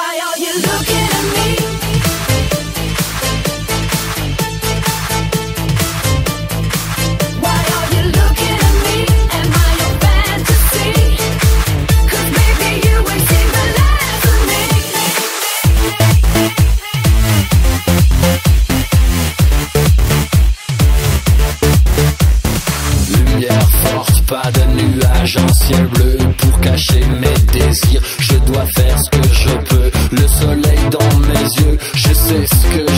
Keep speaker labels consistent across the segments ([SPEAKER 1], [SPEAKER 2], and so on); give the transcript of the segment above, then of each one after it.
[SPEAKER 1] Why are you looking
[SPEAKER 2] pas de nuages, un ciel bleu pour cacher mes désirs. Je dois faire ce que je peux, le soleil dans mes yeux. Je sais ce que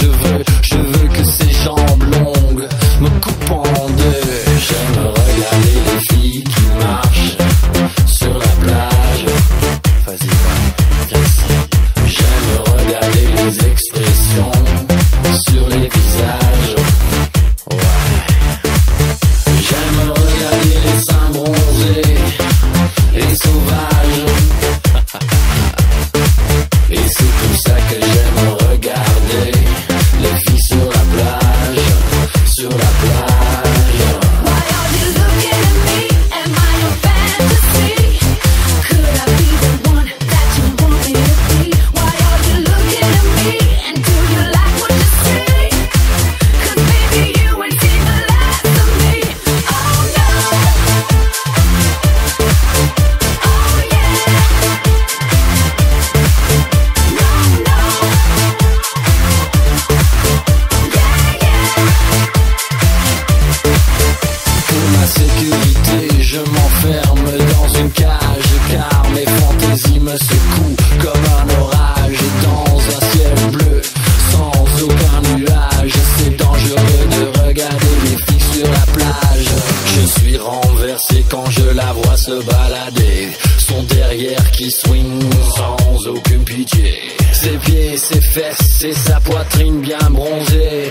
[SPEAKER 2] je m'enferme dans une cage car mes fantaisies me secouent comme un orage dans un ciel bleu sans aucun nuage. C'est dangereux de regarder les filles sur la plage. Je suis renversé quand je la vois se balader. Son derrière qui swing sans aucune pitié. Ses pieds, ses fesses et sa poitrine bien bronzée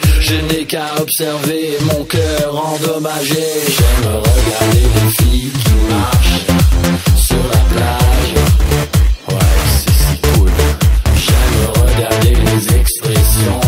[SPEAKER 2] qu'à observer mon cœur endommagé. J'aime regarder les filles qui marchent sur la plage. Ouais, c'est si cool. J'aime regarder les expressions.